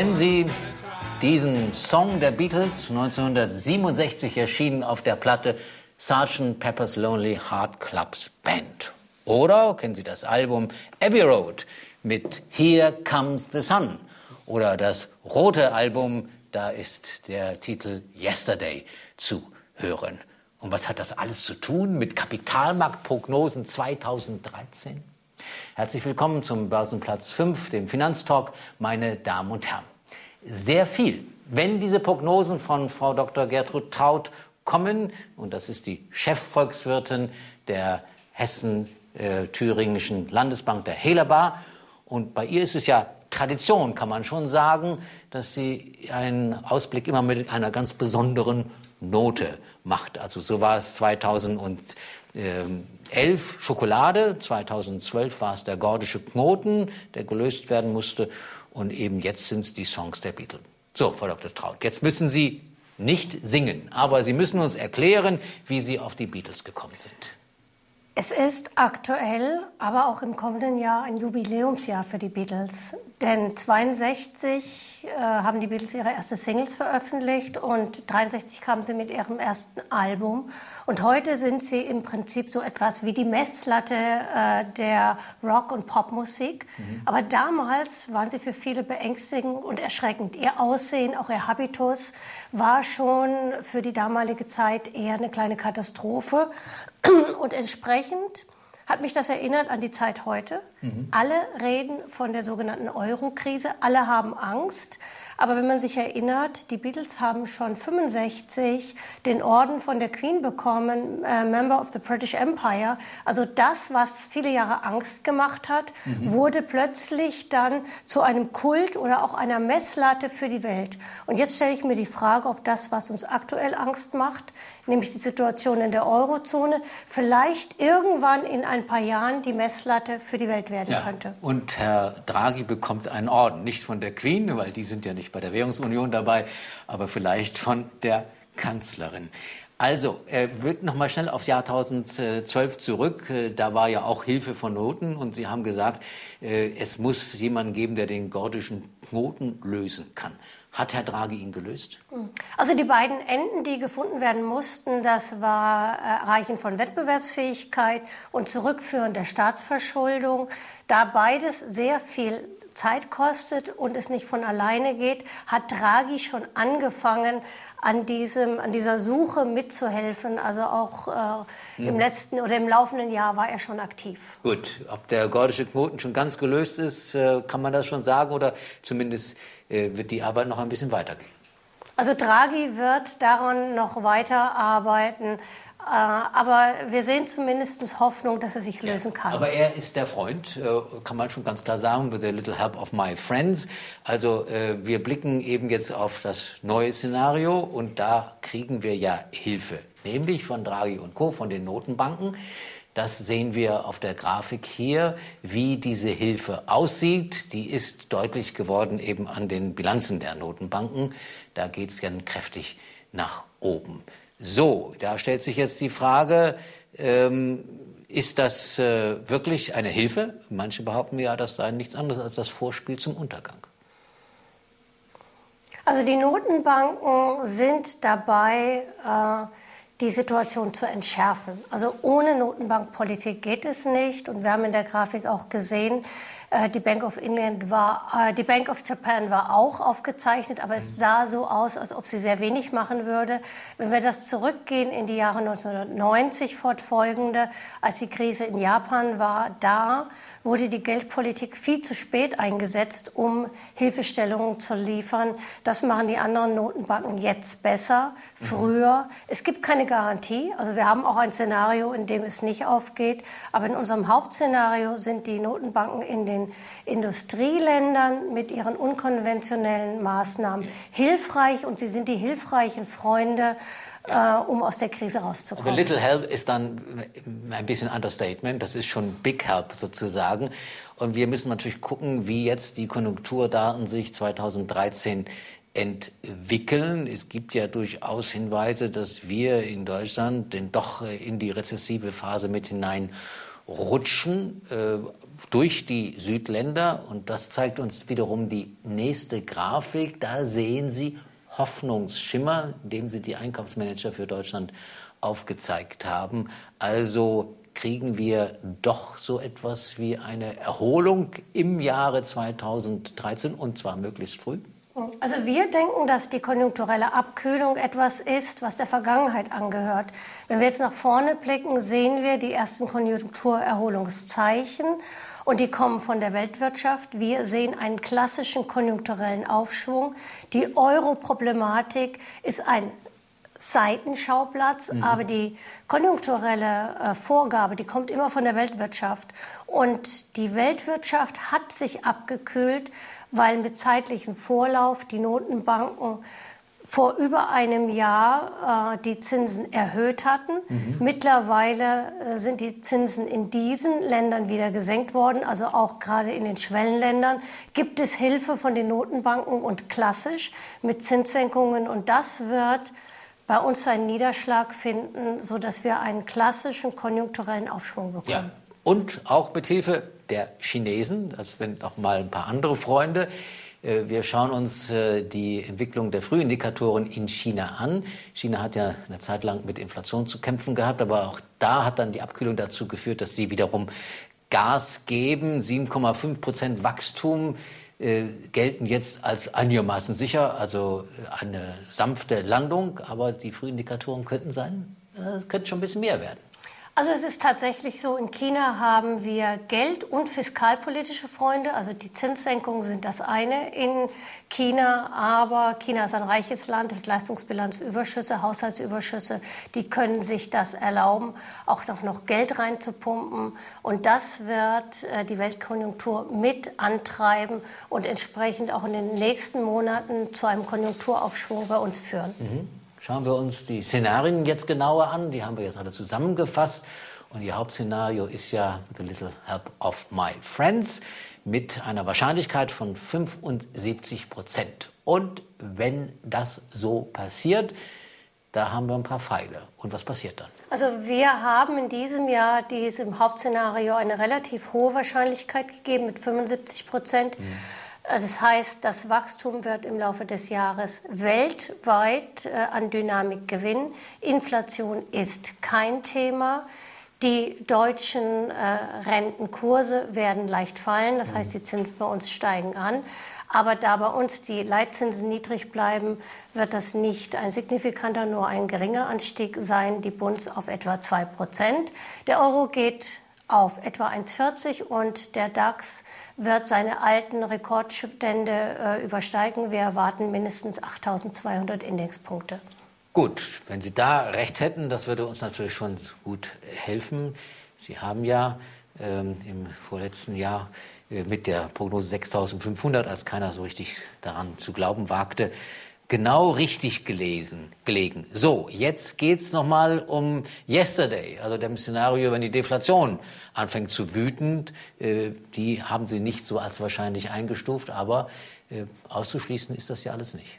Kennen Sie diesen Song der Beatles, 1967 erschienen auf der Platte Sgt. Pepper's Lonely Heart Clubs Band? Oder kennen Sie das Album Abbey Road mit Here Comes the Sun? Oder das rote Album, da ist der Titel Yesterday zu hören. Und was hat das alles zu tun mit Kapitalmarktprognosen 2013? Herzlich willkommen zum Börsenplatz 5, dem Finanztalk, meine Damen und Herren. Sehr viel. Wenn diese Prognosen von Frau Dr. Gertrud Traut kommen, und das ist die Chefvolkswirtin der Hessen-Thüringischen Landesbank, der Helabar, und bei ihr ist es ja Tradition, kann man schon sagen, dass sie einen Ausblick immer mit einer ganz besonderen Note macht. Also so war es 2011 Schokolade, 2012 war es der gordische Knoten, der gelöst werden musste und eben jetzt sind es die Songs der Beatles. So, Frau Dr. Traut, jetzt müssen Sie nicht singen, aber Sie müssen uns erklären, wie Sie auf die Beatles gekommen sind. Es ist aktuell, aber auch im kommenden Jahr ein Jubiläumsjahr für die Beatles. Denn 62 äh, haben die Beatles ihre erste Singles veröffentlicht und 63 kamen sie mit ihrem ersten Album. Und heute sind sie im Prinzip so etwas wie die Messlatte äh, der Rock- und Popmusik. Mhm. Aber damals waren sie für viele beängstigend und erschreckend. Ihr Aussehen, auch ihr Habitus war schon für die damalige Zeit eher eine kleine Katastrophe. Und entsprechend hat mich das erinnert an die Zeit heute. Mhm. Alle reden von der sogenannten Euro-Krise, alle haben Angst. Aber wenn man sich erinnert, die Beatles haben schon 65 den Orden von der Queen bekommen, äh, Member of the British Empire. Also das, was viele Jahre Angst gemacht hat, mhm. wurde plötzlich dann zu einem Kult oder auch einer Messlatte für die Welt. Und jetzt stelle ich mir die Frage, ob das, was uns aktuell Angst macht, nämlich die Situation in der Eurozone, vielleicht irgendwann in ein paar Jahren die Messlatte für die Welt werden ja. könnte. Und Herr Draghi bekommt einen Orden, nicht von der Queen, weil die sind ja nicht bei der Währungsunion dabei, aber vielleicht von der Kanzlerin. Also, er wird noch mal schnell aufs Jahr 2012 zurück. Äh, da war ja auch Hilfe von Noten und Sie haben gesagt, äh, es muss jemanden geben, der den gordischen Knoten lösen kann. Hat Herr Draghi ihn gelöst? Also die beiden Enden, die gefunden werden mussten, das war Erreichen von Wettbewerbsfähigkeit und Zurückführen der Staatsverschuldung. Da beides sehr viel Zeit kostet und es nicht von alleine geht, hat Draghi schon angefangen, an, diesem, an dieser Suche mitzuhelfen. Also auch äh, im mhm. letzten oder im laufenden Jahr war er schon aktiv. Gut, ob der gordische Knoten schon ganz gelöst ist, äh, kann man das schon sagen oder zumindest äh, wird die Arbeit noch ein bisschen weitergehen? Also Draghi wird daran noch weiterarbeiten. Äh, aber wir sehen zumindest Hoffnung, dass er sich lösen kann. aber er ist der Freund, äh, kann man schon ganz klar sagen, with a little help of my friends. Also äh, wir blicken eben jetzt auf das neue Szenario und da kriegen wir ja Hilfe, nämlich von Draghi und Co., von den Notenbanken. Das sehen wir auf der Grafik hier, wie diese Hilfe aussieht. Die ist deutlich geworden eben an den Bilanzen der Notenbanken. Da geht es dann kräftig nach oben. So, da stellt sich jetzt die Frage, ähm, ist das äh, wirklich eine Hilfe? Manche behaupten ja, das sei nichts anderes als das Vorspiel zum Untergang. Also die Notenbanken sind dabei, äh, die Situation zu entschärfen. Also ohne Notenbankpolitik geht es nicht. Und wir haben in der Grafik auch gesehen, äh, die Bank of England war, äh, die Bank of Japan war auch aufgezeichnet, aber es sah so aus, als ob sie sehr wenig machen würde. Wenn wir das zurückgehen in die Jahre 1990 fortfolgende, als die Krise in Japan war, da wurde die Geldpolitik viel zu spät eingesetzt, um Hilfestellungen zu liefern. Das machen die anderen Notenbanken jetzt besser, früher. Es gibt keine Garantie. Also wir haben auch ein Szenario, in dem es nicht aufgeht. Aber in unserem Hauptszenario sind die Notenbanken in den Industrieländern mit ihren unkonventionellen Maßnahmen hilfreich und sie sind die hilfreichen Freunde äh, um aus der Krise rauszukommen. Also Little Help ist dann ein bisschen Understatement. Das ist schon Big Help sozusagen. Und wir müssen natürlich gucken, wie jetzt die Konjunkturdaten sich 2013 entwickeln. Es gibt ja durchaus Hinweise, dass wir in Deutschland denn doch in die rezessive Phase mit hinein rutschen. Äh, durch die Südländer. Und das zeigt uns wiederum die nächste Grafik. Da sehen Sie Hoffnungsschimmer, indem Sie die Einkaufsmanager für Deutschland aufgezeigt haben. Also kriegen wir doch so etwas wie eine Erholung im Jahre 2013 und zwar möglichst früh? Also wir denken, dass die konjunkturelle Abkühlung etwas ist, was der Vergangenheit angehört. Wenn wir jetzt nach vorne blicken, sehen wir die ersten Konjunkturerholungszeichen und die kommen von der Weltwirtschaft. Wir sehen einen klassischen konjunkturellen Aufschwung. Die Euro-Problematik ist ein Seitenschauplatz, mhm. aber die konjunkturelle äh, Vorgabe, die kommt immer von der Weltwirtschaft. Und die Weltwirtschaft hat sich abgekühlt, weil mit zeitlichem Vorlauf die Notenbanken vor über einem Jahr äh, die Zinsen erhöht hatten. Mhm. Mittlerweile äh, sind die Zinsen in diesen Ländern wieder gesenkt worden, also auch gerade in den Schwellenländern gibt es Hilfe von den Notenbanken und klassisch mit Zinssenkungen und das wird bei uns einen Niederschlag finden, sodass wir einen klassischen konjunkturellen Aufschwung bekommen. Ja. Und auch mit Hilfe der Chinesen, das sind noch mal ein paar andere Freunde. Äh, wir schauen uns äh, die Entwicklung der Frühindikatoren in China an. China hat ja eine Zeit lang mit Inflation zu kämpfen gehabt, aber auch da hat dann die Abkühlung dazu geführt, dass sie wiederum Gas geben. 7,5 Prozent Wachstum äh, gelten jetzt als einigermaßen sicher, also eine sanfte Landung, aber die Frühindikatoren könnten sein, es könnte schon ein bisschen mehr werden. Also es ist tatsächlich so, in China haben wir Geld- und fiskalpolitische Freunde. Also die Zinssenkungen sind das eine in China, aber China ist ein reiches Land, hat Leistungsbilanzüberschüsse, Haushaltsüberschüsse. Die können sich das erlauben, auch noch, noch Geld reinzupumpen. Und das wird äh, die Weltkonjunktur mit antreiben und entsprechend auch in den nächsten Monaten zu einem Konjunkturaufschwung bei uns führen. Mhm. Schauen wir uns die Szenarien jetzt genauer an. Die haben wir jetzt alle zusammengefasst. Und Ihr Hauptszenario ist ja With a Little Help of My Friends mit einer Wahrscheinlichkeit von 75 Prozent. Und wenn das so passiert, da haben wir ein paar Pfeile. Und was passiert dann? Also wir haben in diesem Jahr diesem Hauptszenario eine relativ hohe Wahrscheinlichkeit gegeben mit 75 Prozent. Mhm. Das heißt, das Wachstum wird im Laufe des Jahres weltweit äh, an Dynamik gewinnen. Inflation ist kein Thema. Die deutschen äh, Rentenkurse werden leicht fallen. Das heißt, die Zinsen bei uns steigen an. Aber da bei uns die Leitzinsen niedrig bleiben, wird das nicht ein signifikanter, nur ein geringer Anstieg sein. Die Bunds auf etwa 2 Prozent. Der Euro geht auf etwa 1,40 und der DAX wird seine alten Rekordstände äh, übersteigen. Wir erwarten mindestens 8.200 Indexpunkte. Gut, wenn Sie da recht hätten, das würde uns natürlich schon gut helfen. Sie haben ja ähm, im vorletzten Jahr äh, mit der Prognose 6.500, als keiner so richtig daran zu glauben wagte, genau richtig gelesen, gelegen. So, jetzt geht's nochmal um Yesterday, also dem Szenario, wenn die Deflation anfängt zu wüten. Äh, die haben Sie nicht so als wahrscheinlich eingestuft, aber äh, auszuschließen ist das ja alles nicht.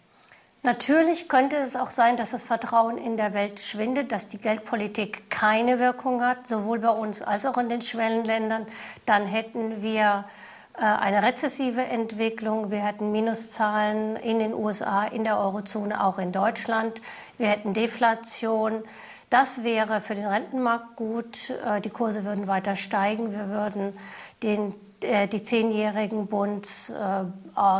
Natürlich könnte es auch sein, dass das Vertrauen in der Welt schwindet, dass die Geldpolitik keine Wirkung hat, sowohl bei uns als auch in den Schwellenländern. Dann hätten wir eine rezessive Entwicklung. Wir hätten Minuszahlen in den USA, in der Eurozone, auch in Deutschland. Wir hätten Deflation. Das wäre für den Rentenmarkt gut. Äh, die Kurse würden weiter steigen. Wir würden den, äh, die zehnjährigen Bunds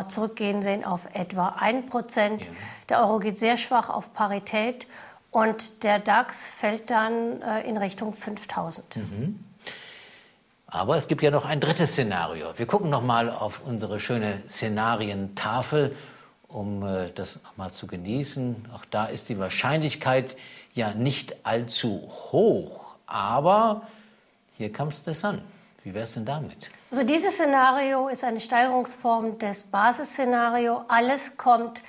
zurückgehen sehen auf etwa 1 Prozent. Der Euro geht sehr schwach auf Parität und der DAX fällt dann in Richtung 5000. Mhm. Aber es gibt ja noch ein drittes Szenario. Wir gucken noch mal auf unsere schöne Szenarientafel, um äh, das noch mal zu genießen. Auch da ist die Wahrscheinlichkeit ja nicht allzu hoch. Aber hier comes the sun. Wie wäre es denn damit? Also dieses Szenario ist eine Steigerungsform des Basisszenario. Alles kommt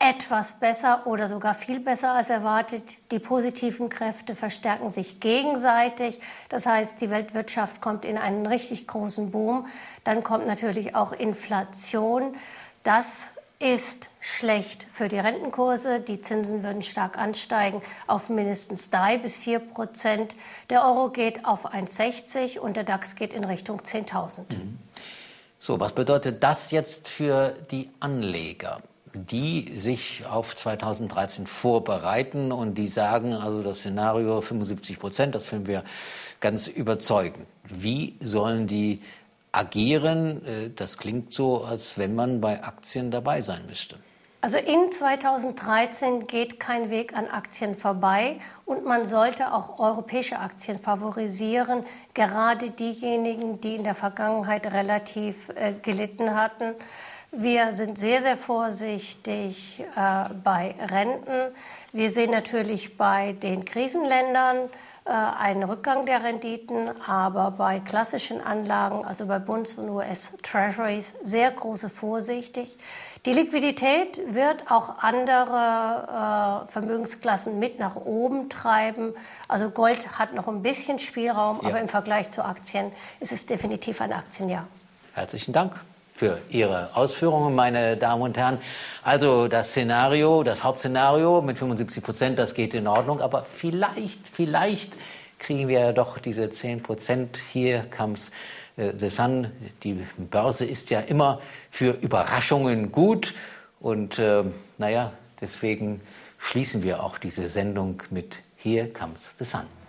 etwas besser oder sogar viel besser als erwartet. Die positiven Kräfte verstärken sich gegenseitig. Das heißt, die Weltwirtschaft kommt in einen richtig großen Boom. Dann kommt natürlich auch Inflation. Das ist schlecht für die Rentenkurse. Die Zinsen würden stark ansteigen auf mindestens 3 bis 4 Prozent. Der Euro geht auf 1,60 und der DAX geht in Richtung 10.000. Mhm. So, was bedeutet das jetzt für die Anleger? Die sich auf 2013 vorbereiten und die sagen, also das Szenario 75 Prozent, das finden wir ganz überzeugend. Wie sollen die agieren? Äh, das klingt so, als wenn man bei Aktien dabei sein müsste. Also in 2013 geht kein Weg an Aktien vorbei und man sollte auch europäische Aktien favorisieren, gerade diejenigen, die in der Vergangenheit relativ äh, gelitten hatten. Wir sind sehr, sehr vorsichtig äh, bei Renten. Wir sehen natürlich bei den Krisenländern äh, einen Rückgang der Renditen, aber bei klassischen Anlagen, also bei Bunds- und US-Treasuries, sehr große Vorsichtig. Die Liquidität wird auch andere äh, Vermögensklassen mit nach oben treiben. Also Gold hat noch ein bisschen Spielraum, ja. aber im Vergleich zu Aktien ist es definitiv ein Aktienjahr. Herzlichen Dank für Ihre Ausführungen, meine Damen und Herren. Also das Szenario, das Hauptszenario mit 75 Prozent, das geht in Ordnung, aber vielleicht, vielleicht kriegen wir ja doch diese 10 Prozent. Hier comes äh, the sun. Die Börse ist ja immer für Überraschungen gut und äh, naja, deswegen schließen wir auch diese Sendung mit Here comes the sun.